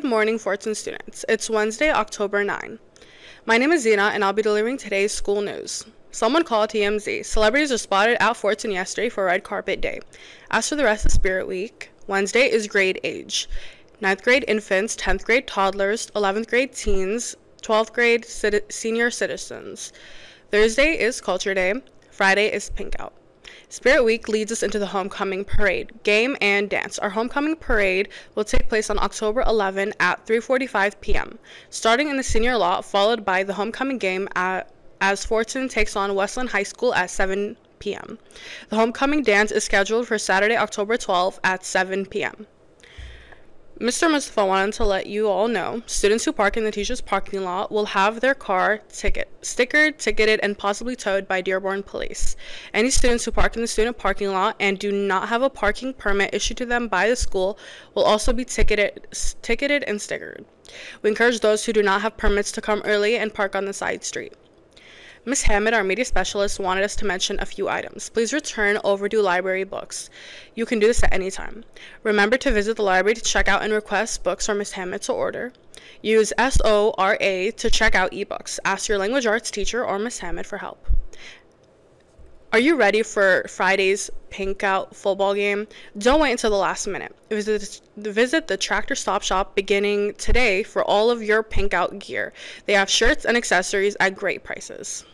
Good morning, Fordson students. It's Wednesday, October 9. My name is Zena, and I'll be delivering today's school news. Someone called TMZ. Celebrities are spotted at Fordson yesterday for Red Carpet Day. As for the rest of Spirit Week, Wednesday is grade age. 9th grade infants, 10th grade toddlers, 11th grade teens, 12th grade senior citizens. Thursday is Culture Day. Friday is Pink Out. Spirit Week leads us into the homecoming parade, game and dance. Our homecoming parade will take place on October 11 at 3:45 p.m. Starting in the senior lot, followed by the homecoming game at as Fordson takes on Westland High School at 7 p.m. The homecoming dance is scheduled for Saturday, October 12 at 7 p.m. Mr. Mustafa wanted to let you all know students who park in the teacher's parking lot will have their car ticket stickered, ticketed, and possibly towed by Dearborn Police. Any students who park in the student parking lot and do not have a parking permit issued to them by the school will also be ticketed, ticketed and stickered. We encourage those who do not have permits to come early and park on the side street. Ms. Hammond, our media specialist, wanted us to mention a few items. Please return overdue library books. You can do this at any time. Remember to visit the library to check out and request books for Ms. Hammond to order. Use SORA to check out ebooks. Ask your language arts teacher or Ms. Hammond for help. Are you ready for Friday's Pink Out football game? Don't wait until the last minute. Visit, visit the Tractor Stop Shop beginning today for all of your Pink Out gear. They have shirts and accessories at great prices.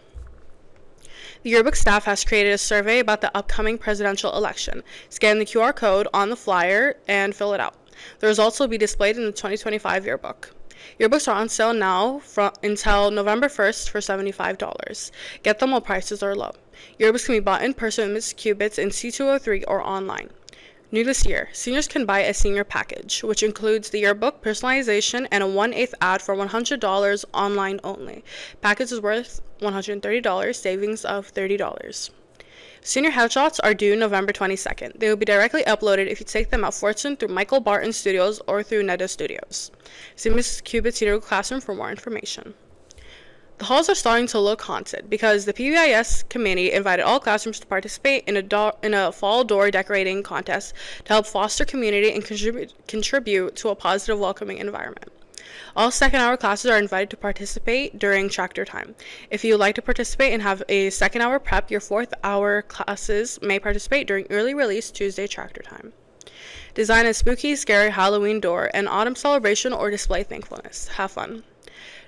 The yearbook staff has created a survey about the upcoming presidential election. Scan the QR code on the flyer and fill it out. The results will be displayed in the 2025 yearbook. Yearbooks are on sale now until November 1st for $75. Get them while prices are low. Yearbooks can be bought in person with Ms. Cubits in C203 or online. New this year, seniors can buy a senior package, which includes the yearbook, personalization, and a 1 8th ad for $100 online only. Package is worth $130, savings of $30. Senior headshots are due November 22nd. They will be directly uploaded if you take them at Fordson through Michael Barton Studios or through Neda Studios. See Ms. Cubit's Senior Classroom for more information. The halls are starting to look haunted because the PBIS committee invited all classrooms to participate in a, do- in a fall door decorating contest to help foster community and contribute to a positive, welcoming environment. All second hour classes are invited to participate during tractor time. If you would like to participate and have a second hour prep, your fourth hour classes may participate during early release Tuesday tractor time. Design a spooky, scary Halloween door, an autumn celebration, or display thankfulness. Have fun.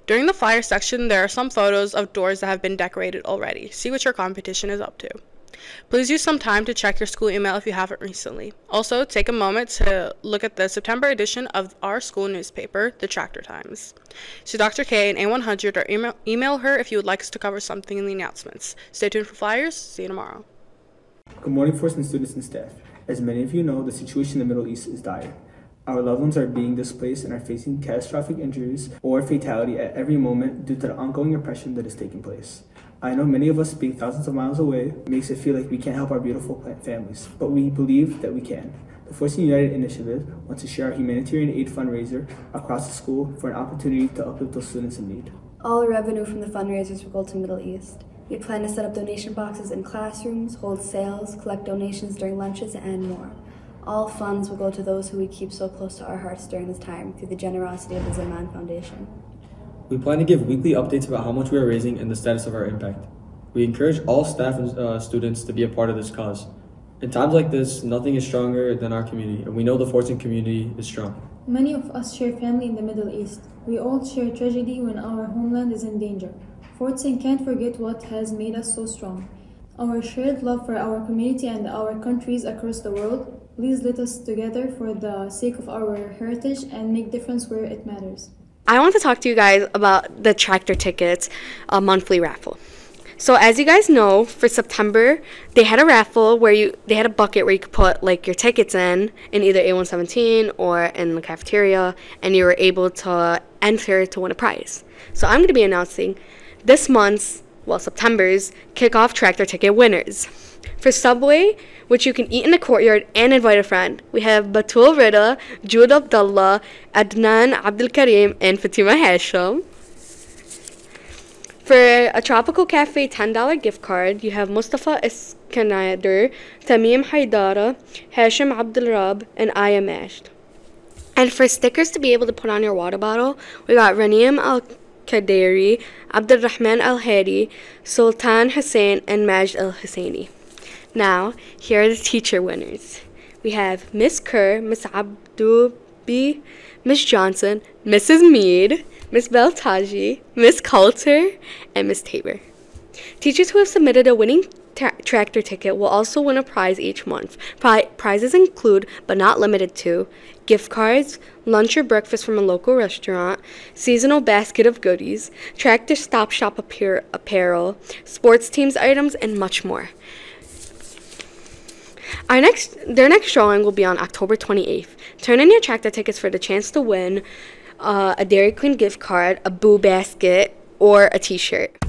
During the flyer section, there are some photos of doors that have been decorated already. See what your competition is up to. Please use some time to check your school email if you haven't recently. Also, take a moment to look at the September edition of our school newspaper, the Tractor Times. See Dr. K and A100 or email, email her if you would like us to cover something in the announcements. Stay tuned for flyers. See you tomorrow. Good morning, Fordson students and staff. As many of you know, the situation in the Middle East is dire. Our loved ones are being displaced and are facing catastrophic injuries or fatality at every moment due to the ongoing oppression that is taking place. I know many of us being thousands of miles away makes it feel like we can't help our beautiful families, but we believe that we can. The Fordson United Initiative wants to share our humanitarian aid fundraiser across the school for an opportunity to uplift those students in need. All revenue from the fundraisers will go to Middle East. We plan to set up donation boxes in classrooms, hold sales, collect donations during lunches, and more. All funds will go to those who we keep so close to our hearts during this time through the generosity of the Zaman Foundation. We plan to give weekly updates about how much we are raising and the status of our impact. We encourage all staff and uh, students to be a part of this cause. In times like this, nothing is stronger than our community, and we know the Fordson community is strong. Many of us share family in the Middle East. We all share tragedy when our homeland is in danger. Fordson can't forget what has made us so strong. Our shared love for our community and our countries across the world Please let us together for the sake of our heritage and make difference where it matters. I want to talk to you guys about the tractor tickets a monthly raffle. So as you guys know, for September they had a raffle where you they had a bucket where you could put like your tickets in in either A117 or in the cafeteria, and you were able to enter to win a prize. So I'm going to be announcing this month's well September's kickoff tractor ticket winners. For Subway, which you can eat in the courtyard and invite a friend, we have Batul Rida, Jude Abdullah, Adnan Abdul Karim, and Fatima Hashim. For a Tropical Cafe $10 gift card, you have Mustafa Iskanader, Tamim Haidara, Hashim Abdul Rab, and Aya Mashed. And for stickers to be able to put on your water bottle, we got Raniam Al Kaderi, Abdulrahman Al Hadi, Sultan Hussein, and Majd Al Husseini. Now, here are the teacher winners. We have Miss Kerr, Miss Abdubi, Miss Johnson, Mrs. Mead, Miss Beltaji, Miss Coulter, and Miss Tabor. Teachers who have submitted a winning tra- tractor ticket will also win a prize each month. Pri- prizes include, but not limited to, gift cards, lunch or breakfast from a local restaurant, seasonal basket of goodies, tractor stop shop apparel, sports teams items, and much more. Our next, their next drawing will be on October 28th. Turn in your tractor tickets for the chance to win uh, a Dairy Queen gift card, a Boo basket, or a T-shirt.